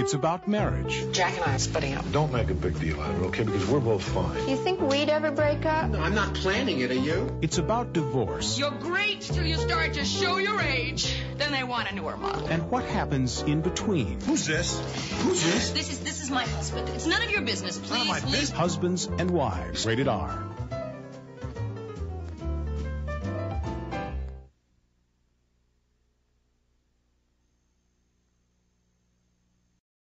It's about marriage. Jack and I are splitting up. Don't make a big deal out of it, okay? Because we're both fine. You think we'd ever break up? No, I'm not planning it, are you? It's about divorce. You're great till you start to show your age. Then they want a newer model. And what happens in between. Who's this? Who's this? This is this is my husband. It's none of your business. Please my leave. business. Husbands and wives. Rated R.